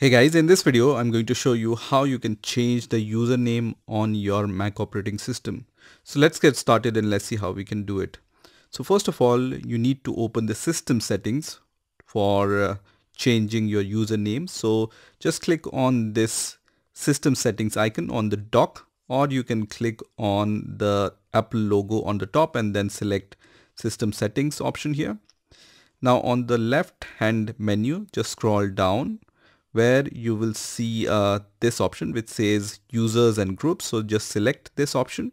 Hey guys, in this video, I'm going to show you how you can change the username on your Mac operating system. So let's get started and let's see how we can do it. So first of all, you need to open the system settings for uh, changing your username. So just click on this system settings icon on the dock or you can click on the Apple logo on the top and then select system settings option here. Now on the left hand menu, just scroll down where you will see uh, this option which says users and groups. So just select this option.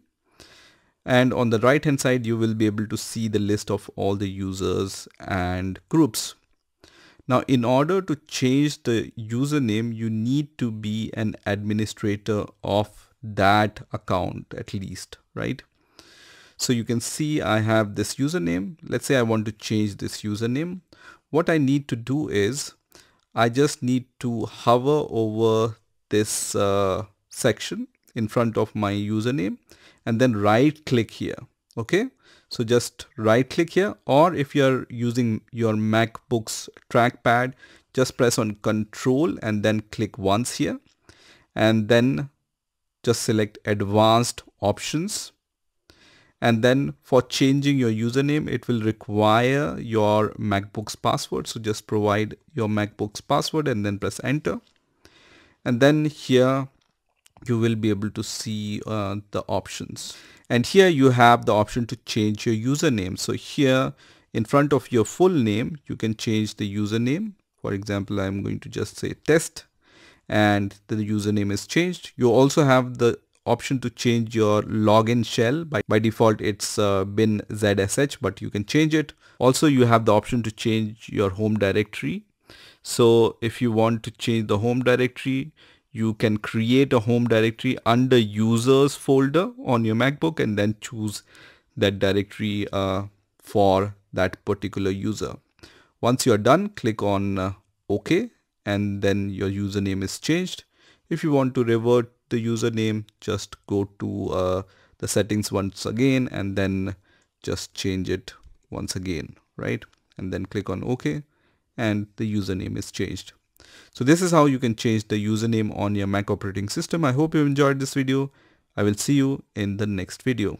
And on the right hand side, you will be able to see the list of all the users and groups. Now, in order to change the username, you need to be an administrator of that account at least, right? So you can see I have this username. Let's say I want to change this username. What I need to do is I just need to hover over this uh, section in front of my username and then right click here. Okay. So just right click here or if you're using your MacBook's trackpad, just press on control and then click once here and then just select advanced options and then for changing your username it will require your macbook's password. So just provide your macbook's password and then press enter. And then here you will be able to see uh, the options. And here you have the option to change your username. So here in front of your full name you can change the username. For example i'm going to just say test and the username is changed. You also have the option to change your login shell. By, by default it's uh, bin zsh but you can change it. Also you have the option to change your home directory. So if you want to change the home directory you can create a home directory under users folder on your macbook and then choose that directory uh, for that particular user. Once you're done click on uh, ok and then your username is changed. If you want to revert the username just go to uh, the settings once again and then just change it once again right? And then click on ok and the username is changed. So this is how you can change the username on your mac operating system. I hope you enjoyed this video. I will see you in the next video